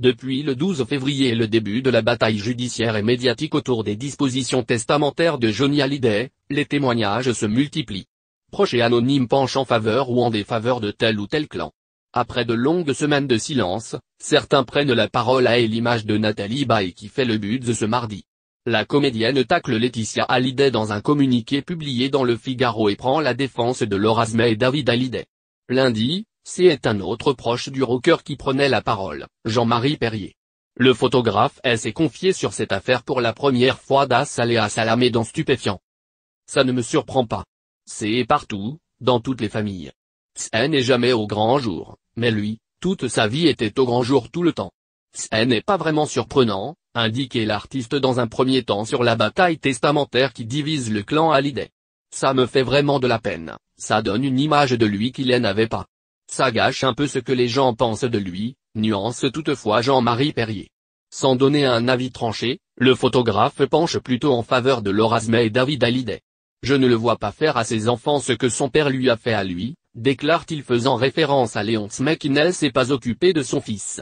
Depuis le 12 février et le début de la bataille judiciaire et médiatique autour des dispositions testamentaires de Johnny Hallyday, les témoignages se multiplient. Proches et anonymes penchent en faveur ou en défaveur de tel ou tel clan. Après de longues semaines de silence, certains prennent la parole à l'image de Nathalie Baye qui fait le but ce mardi. La comédienne tacle Laetitia Hallyday dans un communiqué publié dans le Figaro et prend la défense de Laura et David Hallyday. Lundi, c'est un autre proche du rocker qui prenait la parole, Jean-Marie Perrier. Le photographe s'est confié sur cette affaire pour la première fois d'As à Salamé dans Stupéfiant. Ça ne me surprend pas. C'est partout, dans toutes les familles. Ça n'est jamais au grand jour, mais lui, toute sa vie était au grand jour tout le temps. Ça n'est pas vraiment surprenant, indiquait l'artiste dans un premier temps sur la bataille testamentaire qui divise le clan Hallyday. Ça me fait vraiment de la peine, ça donne une image de lui qu'il n'avait pas. Ça gâche un peu ce que les gens pensent de lui, nuance toutefois Jean-Marie Perrier. Sans donner un avis tranché, le photographe penche plutôt en faveur de Laurasme et David Hallyday. Je ne le vois pas faire à ses enfants ce que son père lui a fait à lui, déclare-t-il faisant référence à Léon Smith qui ne s'est pas occupé de son fils.